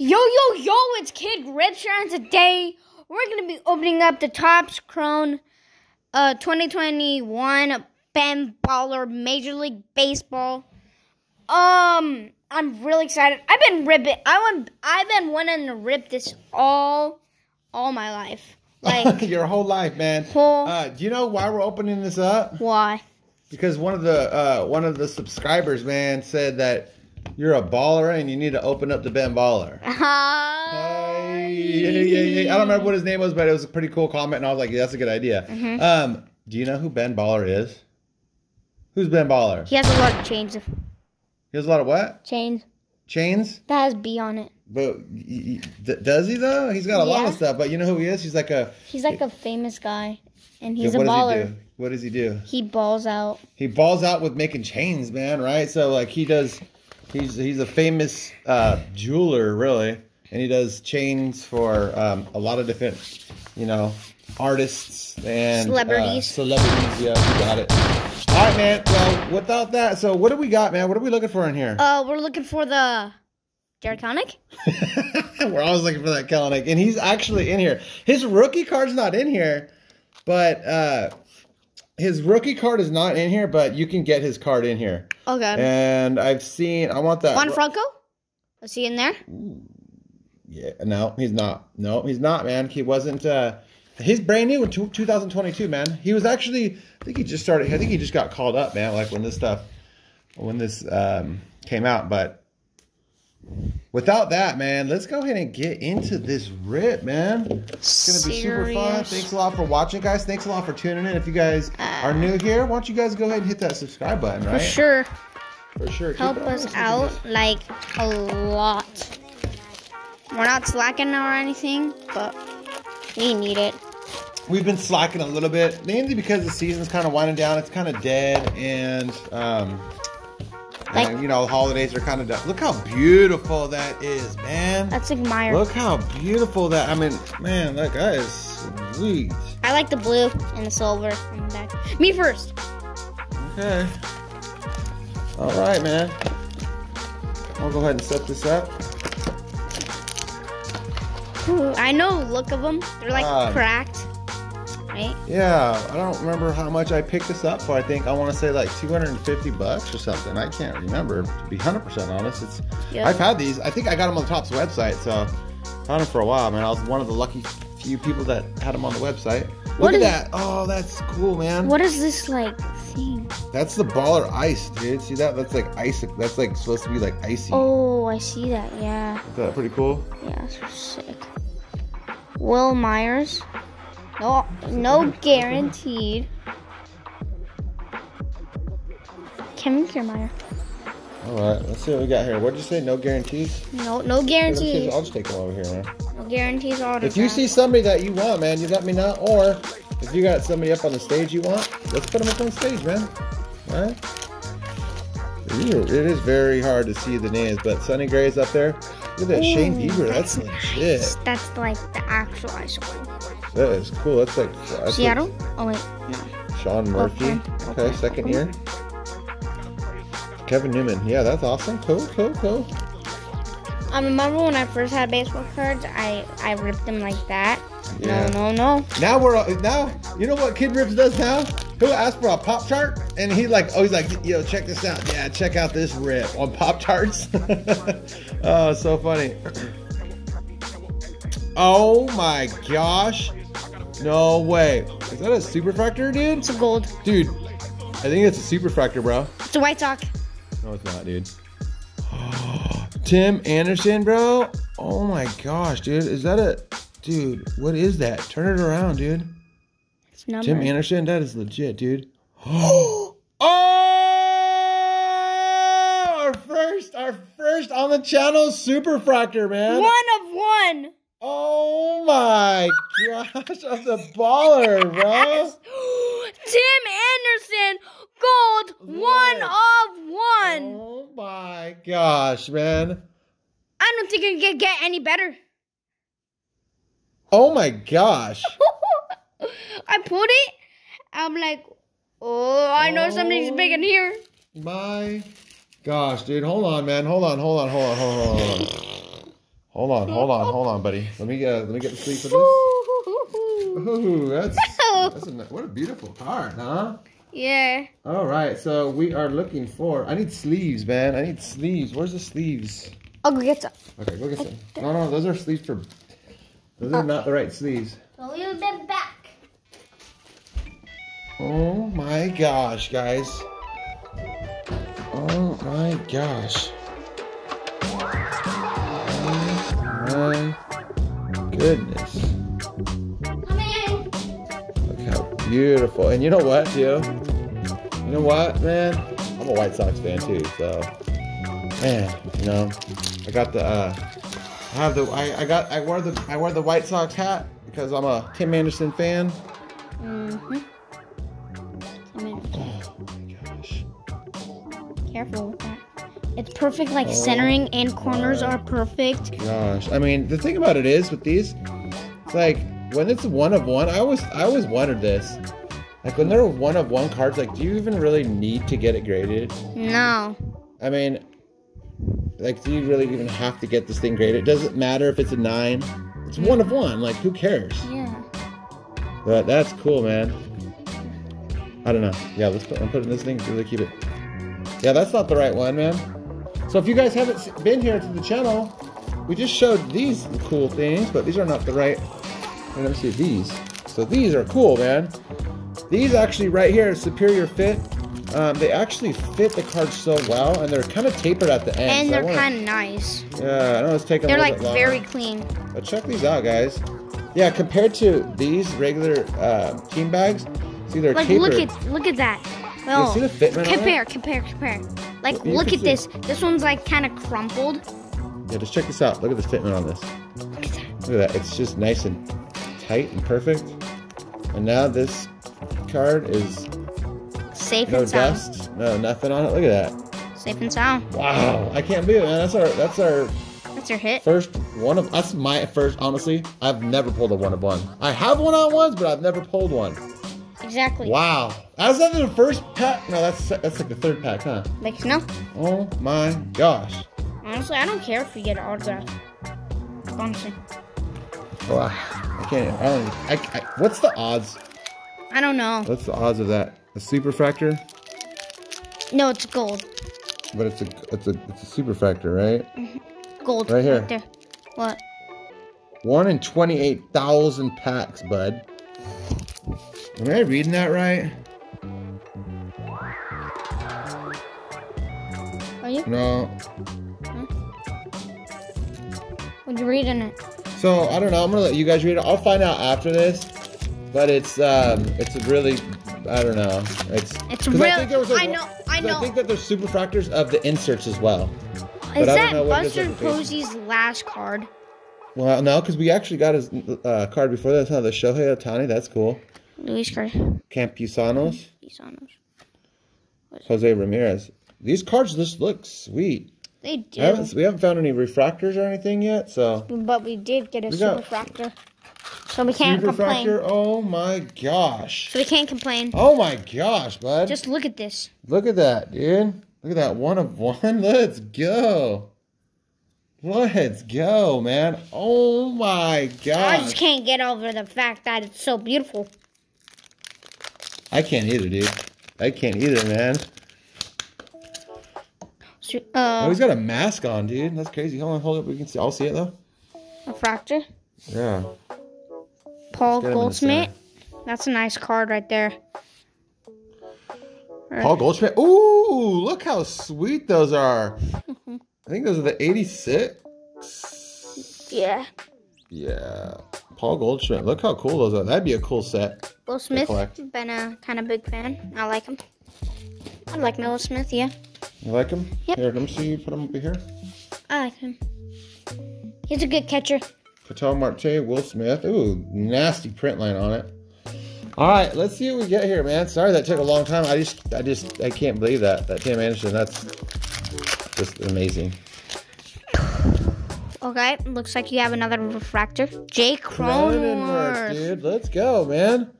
Yo, yo, yo, it's Kid Rips, and today we're going to be opening up the Topps Chrome uh, 2021 Ben Baller Major League Baseball. Um, I'm really excited. I've been ripping, I want, I've been wanting to rip this all, all my life. Like, Your whole life, man. Whole- Uh, do you know why we're opening this up? why? Because one of the uh, one of the subscribers, man, said that you're a baller and you need to open up the Ben Baller. Hi. Yeah, yeah, yeah. I don't remember what his name was, but it was a pretty cool comment, and I was like, yeah, that's a good idea. Mm-hmm. Um, do you know who Ben Baller is? Who's Ben Baller? He has a lot of chains. He has a lot of what? Chains. Chains? That has B on it. But y- y- d- does he though? He's got a lot of stuff. But you know who he is? He's like a. He's like a famous guy, and he's what a baller. What does he do? He balls out. He balls out with making chains, man. Right? So like he does. He's he's a famous uh, jeweler, really, and he does chains for um, a lot of different, you know, artists and uh, Celebrities. celebrities, yeah, you got it. All right, man. Well, without that, so what do we got, man? What are we looking for in here? Uh, we're looking for the Jarred Kelenic. We're always looking for that Kelenic, and he's actually in here. His rookie card's not in here, but uh, his rookie card is not in here. But you can get his card in here. Okay. And I've seen. I want that. Juan Franco. Is he in there? Yeah, no, he's not. No, he's not, man. He wasn't. uh He's brand new in 2022, man. He was actually. I think he just started. I think he just got called up, man. Like when this stuff, when this um came out. But without that, man, let's go ahead and get into this rip, man. It's gonna be super fun. Thanks a lot for watching, guys. Thanks a lot for tuning in. If you guys are new here, why don't you guys go ahead and hit that subscribe button, right? For sure. For sure. Help us out like a lot. We're not slacking or anything, but we need it. We've been slacking a little bit, mainly because the season's kind of winding down. It's kind of dead, and um, Like- and you know, the holidays are kind of done. Look how beautiful that is, man. Let's admire. Look how beautiful that. I mean, man, that guy is sweet. I like the blue and the silver the back. Me first. Okay. All right, man. I'll go ahead and set this up. Ooh, I know look of them. They're like Um, cracked. Right? Yeah, I don't remember how much I picked this up for. I think I want to say like 250 bucks or something. I can't remember to be 100% honest. It's Yeah. I've had these. I think I got them on the Topps website, so I had them for a while, man. I was one of the lucky few people that had them on the website. Look What at is- that. Oh, that's cool, man. What is this like thing? That's the baller ice, dude. See that? That's like ice. That's like supposed to be like icy. Oh, I see that. Yeah. Is that pretty cool? Yeah, so sick. Wil Myers. No, no guaranteed. Kevin Kiermaier. All right, let's see what we got here. What did you say? No guarantees? No, no guarantees. I'll just take them over here, man. No guarantees. Autograph. If you see somebody that you want, man, you let me know. Or if you got somebody up on the stage you want, let's put them up on stage, man. All right? Ooh, It is very hard to see the names, but Sonny Gray's up there. Look at that Shane Ooh, Bieber. That's, legit. That's like the actual ice one. That is cool. That's like that's Seattle? Oh wait, no. Sean Murphy. Okay, Oakland. second year. Kevin Newman. Yeah, that's awesome. Cool, cool, cool. I remember when I first had baseball cards, I I ripped them like that. Yeah. No, no, no. Now we're now. You know what Kid Rips does now? He'll ask for a pop chart, and he like, oh, he's like, yo, check this out. Yeah, check out this rip on pop charts. oh, so funny. Oh my gosh! No way. Is that a superfractor, dude? It's a gold. Dude, I think it's a superfractor, bro. It's a White sock. No, it's not, dude. Tim Anderson, bro. Oh my gosh, dude. Is that a dude? What is that? Turn it around, dude. It's number. Tim Anderson, that is legit, dude. oh, our first, our first on the channel superfractor, man. One of one. Oh my gosh, of the baller, bro. Tim Anderson, gold, one of one. Oh my gosh, man. I don't think it can get any better. Oh my gosh. I put it. I'm like, oh, I know something's oh big in here. My gosh, dude. Hold on, man. Hold on, hold on, hold on, hold on, hold on. Hold on, hold on, hold on, buddy. Let me uh, let me get the sleeve for this. Ooh, that's, that's a, what a beautiful card, huh? yeah. All right, so we are looking for. I need sleeves, man. I need sleeves. Where's the sleeves? I'll go get some. Okay, go get some. No, no, those are sleeves for. Those are not the right sleeves. A little bit back. Oh my gosh, guys. Oh my gosh. My goodness. Come in. Look how beautiful. And you know what, too? You know what, man? I'm a White Sox fan too, so man, you know, I got the uh I have the I, I got I wear the I wear the White Sox hat because I'm a Tim Anderson fan. Mm-hmm. Come in. Oh my gosh. Careful. It's perfect, like centering and corners are perfect. Gosh. I mean the thing about it is with these, it's like when it's one of one, I always I always wondered this. Like when they're one of one cards, like do you even really need to get it graded? No. I mean, like, do you really even have to get this thing graded? It doesn't matter if it's a nine. It's one of one. Like, who cares? Yeah. But that's cool, man. I don't know. Yeah, let's put, I'm putting this thing. Really keep it. Yeah, that's not the right one, man. So if you guys haven't been here to the channel, we just showed these cool things, but these are not the right. Let me see these. So these are cool, man. These actually right here, superior fit. Um, they actually fit the card so well, and they're kind of tapered at the end. And so they're kind of nice. Yeah, I know it's taking. They're like very clean. But check these out, guys. Yeah, compared to these regular uh, team bags, see they're Like tapered. look at look at that. You see the fitment compare, compare, compare. Like You look at this. This one's like kind of crumpled. Yeah, just check this out. Look at the fitment on this. Look at that. Look at that. It's just nice and tight and perfect. And now this card is Safe no and sound. dust, no nothing on it. Look at that. Safe and sound. Wow, I can't believe it, man. That's our that's our That's your hit. first one of that's my first. Honestly, I've never pulled a one of one. I have one on ones, but I've never pulled one. Exactly. Wow, that's not the first pack. No, that's that's like the third pack, huh? Like no. Oh my gosh. Honestly, I don't care if you get an autograph. Honestly, Wow. I can't. I don't. I, I, what's the odds? I don't know. What's the odds of that? A superfractor, No, it's gold. but it's a it's a it's a superfractor, right? Mm-hmm. Gold. Right here. What? One in twenty-eight thousand packs, bud. Am I reading that right? Are you? No. What'd you read in it? So I don't know. I'm gonna let you guys read it. I'll find out after this. But it's um it's a really I don't know. It's It's 'cause real- think there was a- I know- I know. I think that there's super superfractors of the inserts as well. Is that know what it is Buster. Posey's last card? Well, no, because we actually got his uh, card before huh? The Shohei Ohtani. That's cool. Luis card. Campusanos, on. Jose Ramirez. These cards just look sweet. They do. haven't, we haven't found any refractors or anything yet, so. But we did get a superfractor. So we can't complain. Superfractor. Oh my gosh. So we can't complain. Oh my gosh, bud. Just look at this. Look at that, dude. Look at that one of one. Let's go. Let's go, man. Oh my gosh. I just can't get over the fact that it's so beautiful. I can't either, dude. I can't either, man. So, Oh, uh, he's got a mask on, dude. That's crazy. Hold on, hold up. We can see. I'll see it though. a fracture. Yeah. Paul Get him in the Goldschmidt. That's a nice card right there. Paul Goldschmidt. Ooh, look how sweet those are. I think those are the 86. Yeah. Yeah. Paul Goldschmidt. Look how cool those are. That'd be a cool set. Will Smith. Been a kind of big fan. I like him. I like Noah Smith. Yeah. You like him? Yep. Here, let me see you put him over here. I like him. He's a good catcher. Ketel Marte, Will Smith. Ooh, nasty print line on it. All right, let's see what we get here, man. Sorry that took a long time. I just, I just, I can't believe that. That Tim Anderson, that's just amazing. Okay. Looks like you have another refractor. Jake Cronenworth, Cronenworth. dude. Let's go, man.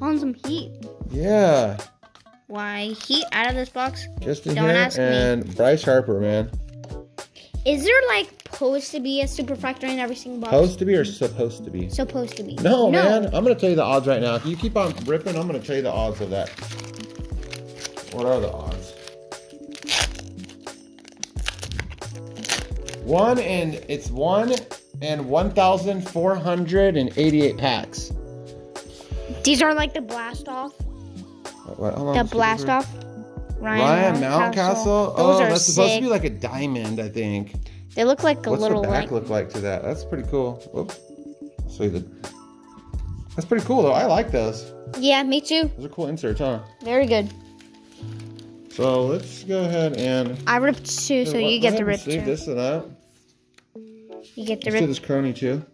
On some heat. Yeah. Why heat out of this box? Just in Don't here. ask me. and Bryce Harper, man. Is there like supposed to be a super fractor in every single box? Supposed to be or supposed to be? Supposed to be. No, man. I'm gonna tell you the odds right now. If you keep on ripping, I'm gonna tell you the odds of that. What are the odds? One and it's one and one thousand four hundred and eighty-eight packs. These are like the blast off. What, what, on, The blast off. Ryan Mountcastle. Those Oh, are that's supposed to be like a diamond, I think. They look like a What's little the back like. look like to that? That's pretty cool. Whoop. So the. That's pretty cool though. I like those. Yeah, me too. Those are cool inserts, huh? Very good. So let's go ahead and. I ripped two, so you get the rip two. this and that. You get the Let's do rip. this crony too.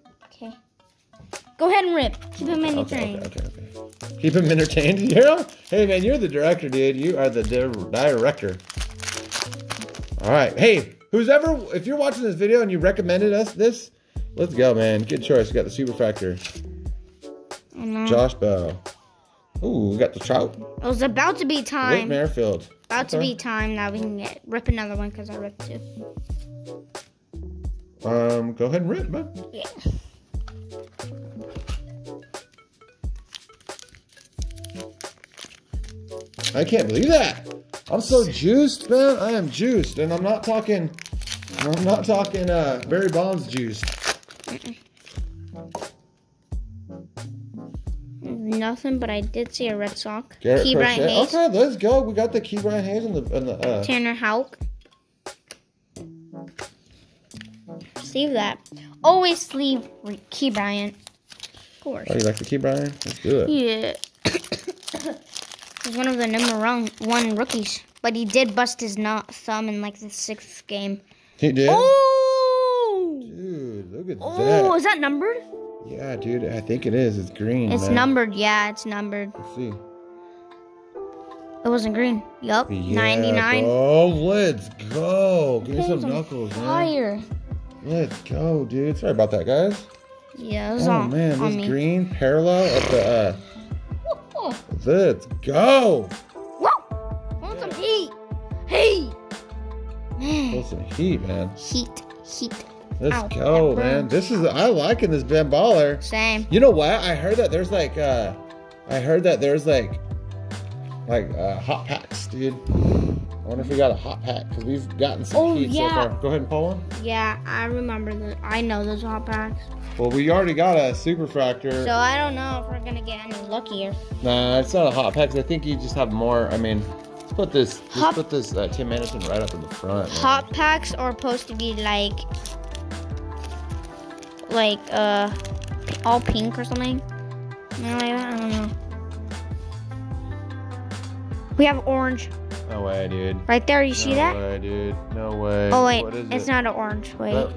Okay. Go ahead and rip. Keep him entertained. okay, okay, okay. Keep him entertained, you know? Hey man, you're the director, dude. You are the di- director. All right. Hey, who's ever, if you're watching this video and you recommended us this, let's go, man. Good choice. We got the super fractor. Josh Bell. Ooh, we got the trout. It was about to be Whit time. Merrifield. About to be time. Now we can get rip another one because I ripped two. Um, go ahead and rip, man. Yeah. I can't believe that. I'm so juiced, man. I am juiced, and I'm not talking. I'm not talking. Uh, Barry Bonds juice. Nothing, but I did see a Red Sox. Garrett Ke'Bryan Hayes. Okay, let's go. We got the Ke'Bryan Hayes and the and the. Uh, Tanner Houck. Sleeve that. Always sleeve Key Bryant. Of course. oh, you like the Ke'Bryan? Let's do it. Yeah. He's one of the number one, one rookies. But he did bust his not thumb in like the sixth game. He did. Oh! Dude, look at Oh, that. is that numbered? Yeah, dude. I think it is. It's green. It's man. numbered. Yeah, it's numbered. Let's see. It wasn't green. Yup. Yeah, 99. Oh, let's go. Give me some knuckles, man. Fire. Let's go, dude. Sorry about that, guys. Yeah, it was Oh on, man, on this me. green parallel at the. Uh, Oh, let's go. whoa! Want some heat? Heat! Man, Feel some heat, man. heat, heat. Let's Ow, go, man. This is I liking this Ben Baller. Same. You know what? I heard that there's like uh I heard that there's like like uh hot packs, dude. I wonder if we got a hot pack because we've gotten some Oh, heat so far. Go ahead and pull one. Yeah, I remember that. I know those hot packs. Well, we already got a super fractor. So I don't know if we're gonna get any luckier. nah, it's not a hot pack. I think you just have more. I mean, let's put this. Let's Hot- put this uh, Tim Anderson right up in the front. man. Hot packs are supposed to be like, like uh, all pink or something. No, I don't know. We have orange No way, dude. right there. You see no that? No way, dude. No way. Oh wait, What is it's it? not an orange. Wait, That-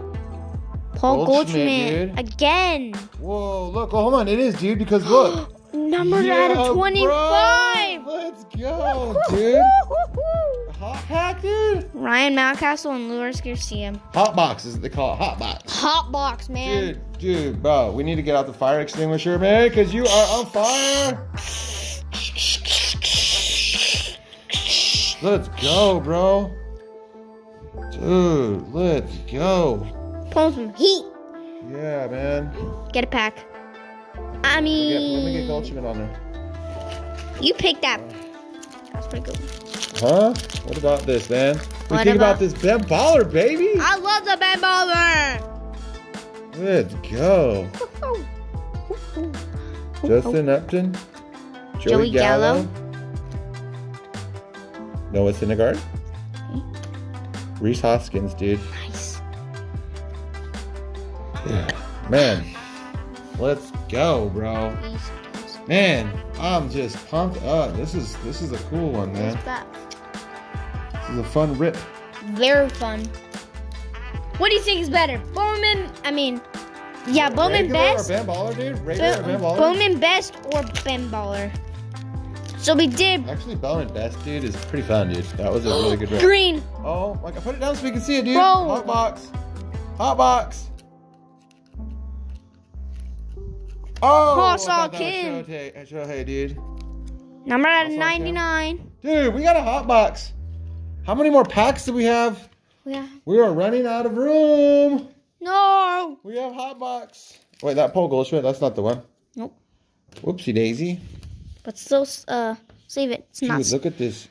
Paul Goldschmidt, Goldschmidt, again. Whoa, look. Oh, hold on. It is, dude, because look. Numbered Yeah, out of 25. Let's go, dude. Hot pack, dude. Ryan Mountcastle and Luis Garcia. Hot box is what they call it. Hot box. Hot box, man. Dude, dude, bro, we need to get out the fire extinguisher, man, because you are on fire. Let's go, bro. Dude, let's go. Pull some heat. Yeah, man. Get a pack. I Let me get, let me get mean, Goldschmidt on there. you picked that. That's pretty good. Huh? What about this, man? What, What think about about- this Ben Baller, baby? I love the Ben Baller. Let's go. Justin Upton. Joey, Joey Gallo. Gallo. Noah Syndergaard. Hmm? Rhys Hoskins, dude. Nice. Man, let's go, bro. Man, I'm just pumped up. This is this is a cool one, man. This is a fun rip. Very fun. What do you think is better? Bowman, I mean, yeah, Bowman Regular best. or Ben Baller, dude? Regular or Ben Baller? Bowman best or Ben Baller? So we did Actually, Bowman Best, dude, is pretty fun, dude. That was a really good rip. green. Oh, like I put it down so we can see it, dude. Bro. Hot box. Hot box. Oh, I Hosal thought that was Kim. Shohei, dude. Number out of 99. Dude, we got a hot box. How many more packs do we have? Yeah. We are running out of room. No. We have hot box. Wait, that Paul Goldschmidt, that's not the one. Nope. Whoopsie daisy. But still, uh, save it. It's not. Dude, look at this.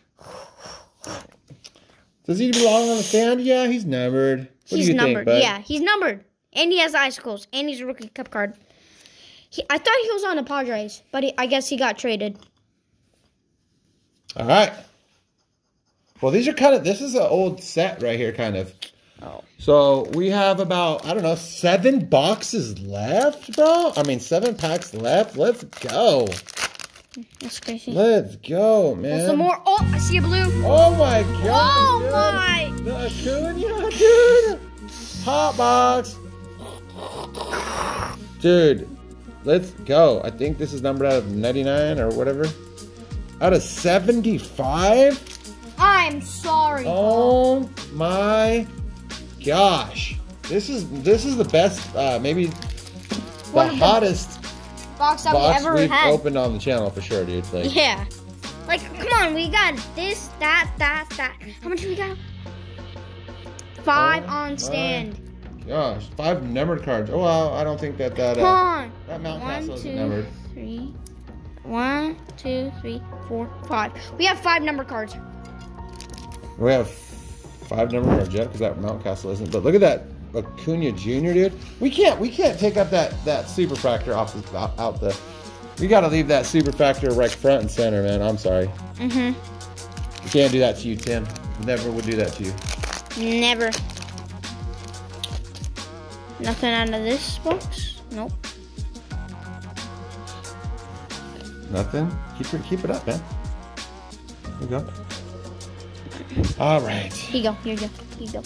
Does he belong on the stand? Yeah, he's numbered. What he's do you numbered. think, yeah, he's numbered. And he has icicles. And he's a rookie cup card. He, I thought he was on the Padres, but he, I guess he got traded. All right. Well, these are kind of, this is an old set right here, kind of. Oh. So we have about, I don't know, seven boxes left, bro. I mean, seven packs left. Let's go. That's crazy. Let's go, man. Some more. Oh, I see a blue. Oh my god. Oh dude. my. The Acuna, dude. Hot box. Dude, let's go. I think this is numbered out of 99 or whatever. Out of 75? I'm sorry. Oh my gosh. This is this is the best uh maybe the hottest box that box we ever we've had. opened on the channel for sure, dude. Like Yeah. Like, come on, we got this, that, that, that. How much we got? Five Oh, on stand. gosh, five numbered cards. Oh well, I don't think that that Come uh, on. that Mount One, Castle isn't two, numbered. three. One, two, three, four, five. We have five number cards. We have five number cards yet because that Mountcastle isn't. But look at that Acuna Jr. dude. We can't we can't take up that that super fractor off the out, out the. We got to leave that super fractor right front and center, man. I'm sorry. Mm-hmm. We can't do that to you, Tim. Never would do that to you. Never. Nothing out of this box? Nope. Nothing. Keep it keep it up, man. There you go. All right. Here you go. Here you go. Here you go.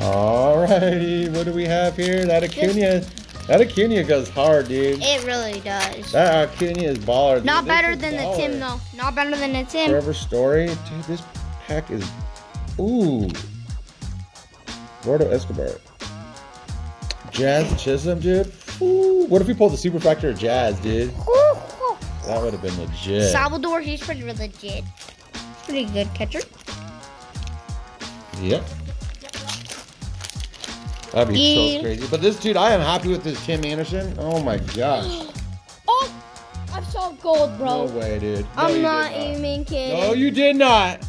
All righty. What do we have here? That Acuna. That Acuna goes hard, dude. It really does. That Acuna is baller. dude. Not This better than the. Tim, though. Not better than the Tim. Forever Story. Dude, this pack is. Ooh. Gordo Escobar. Jazz Chisholm, dude. Ooh. What if we pulled the super fractor of Jazz, dude? That would have been legit. Salvador, he's pretty legit. Pretty good catcher. Yep. That'd be Yeah. so crazy. But this dude, I am happy with this Tim Anderson. Oh my gosh. Oh, I saw gold, bro. No way, dude. No, I'm not did even kidding. No, you did not.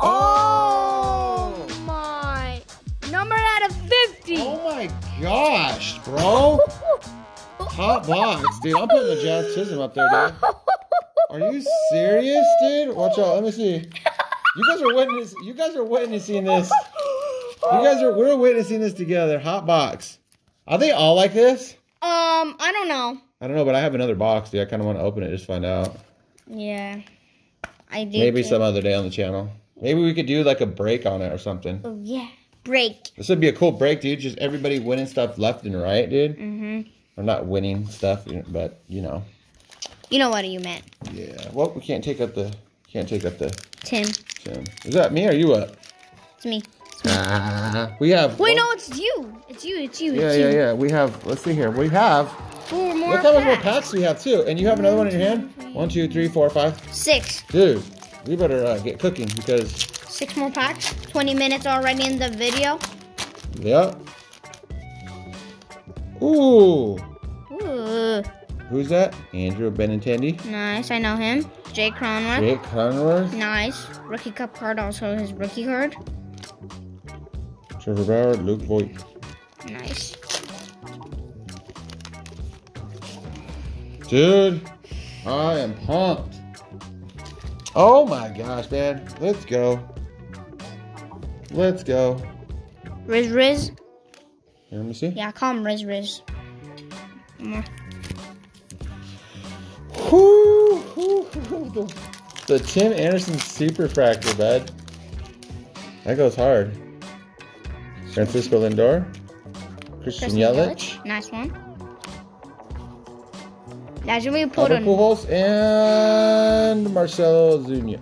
Oh, oh my! Number out of 50. Oh my gosh, bro. Hot box, dude. I'm putting the Jazz Chisholm up there, dude. Are you serious, dude? Watch out. Let me see. You guys are witness. You guys are witnessing this. You guys are. We're witnessing this together. Hot box. Are they all like this? Um, I don't know. I don't know, but I have another box, dude. I kind of want to open it just find out. Yeah, I do. Maybe too. some other day on the channel. Maybe we could do like a break on it or something. Oh yeah, break. This would be a cool break, dude. Just everybody winning stuff left and right, dude. Mhm. Or not winning stuff, but you know. You know what you meant, Yeah. Well, we can't take up the can't take up the Tim. Tim. Is that me or you up? It's me. We have. Wait, no, it's you. It's you. It's you. Yeah, it's yeah, you. yeah. We have. Let's see here. We have. Four more. Look how much more packs. packs we have too, and you have another one in your hand. One, two, three, four, five. Six. Dude, we better uh, get cooking because. Six more packs. Twenty minutes already in the video. Yep. Ooh. Ooh, Who's that? Andrew Benintendi. nice. I know him. Jake Cronenworth. Jake Cronenworth. Nice. Rookie Cup card, also his rookie card. Trevor Bauer. Luke Voit. Nice. Dude, I am pumped. Oh my gosh, man. Let's go. Let's go. Riz Riz. Here, let me see. Yeah, call him Riz Riz. One. Whoo, whoo, whoo, the, the Tim Anderson super fractor, bud. That goes hard. Francisco Lindor. Christian Christian Yelich. Nice one. Imagine we put Albert on. Pujols and Marcell Ozuna.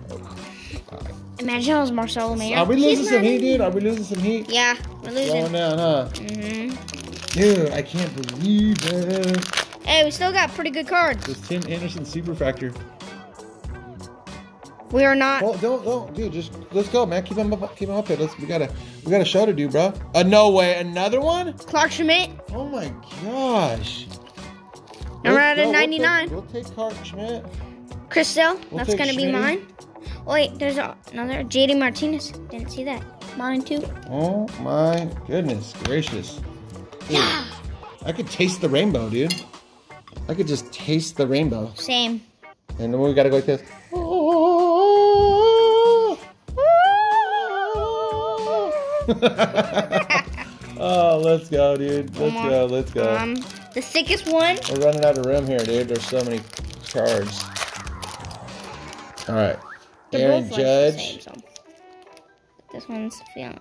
Imagine it was Marcelo Mayer. Are we He's losing some heat, dude? Are we losing some heat? Yeah, we're Going losing. down, huh? hmm Dude, I can't believe it. Hey, we still got pretty good cards. This Tim Anderson super fractor. We are not. Well, don't, don't, dude. Just let's go, man. Keep him up, keep him up here. Let's. We got a, we got a show to do, bro. Uh, no way. Another one? Clarke Schmidt. Oh my gosh. And we're at a go. We'll take- 99. We'll take, Clarke Schmidt. Crystal. We'll that's gonna be mine. Oh, wait, there's another JD Martinez. Didn't see that. Mine too. Oh my goodness gracious. Dude, I could taste the rainbow, dude. I could just taste the rainbow. Same. And then we gotta go like this. oh, let's go, dude. Let's go, let's go. Um, the sickest one. We're running out of room here, dude. There's so many cards. All right. They're Aaron Judge. same, so. This one's feeling.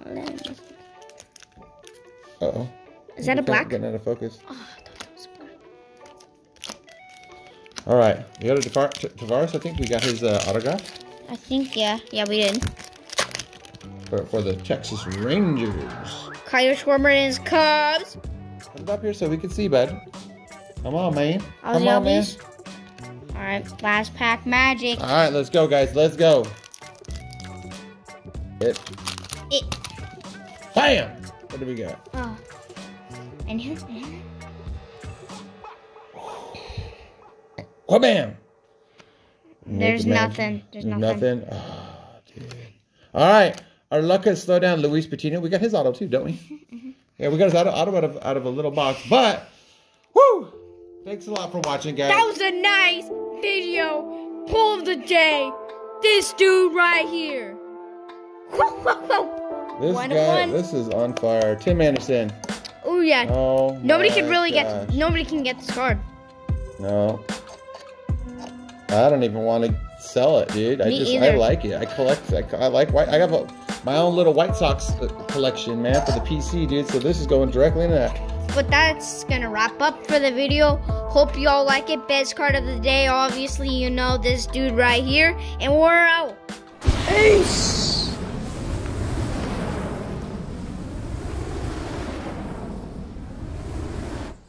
Uh oh. Is that a black? Getting out of focus. Oh, I thought that was black. All right. You got a Tavar- Taveras? I think we got his uh, autograph I think yeah, yeah we did. For, for the Texas Rangers. Kyle Schwarber and his Cubs. Put it up here so we can see, bud. Come on, man. Ozzy Come on, man. All right, last pack magic. All right, let's go, guys. Let's go. It. It. Bam! What do we got? Oh. And here. Oh, bam! There's Make a nothing. There's There's nothing. nothing. Oh, dude. All right. Our luck has slowed down. Luis Patino. We got his auto too, don't we? Yeah, we got his auto, auto out, of, out of a little box. But, whoo! Thanks a lot for watching, guys. That was a nice video. Pull of the day. This dude right here. this one guy, this is on fire. Tim Anderson. Oh yeah. Oh, nobody can really gosh. get. Nobody can get this card. No. I don't even want to sell it, dude. I Me just I like it. I collect. I, I like white. I have a, my own little White Sox uh, collection, man, for the PC, dude. So this is going directly into that. But that's gonna wrap up for the video. Hope you all like it. Best card of the day, obviously, you know this dude right here. And we're out. Peace.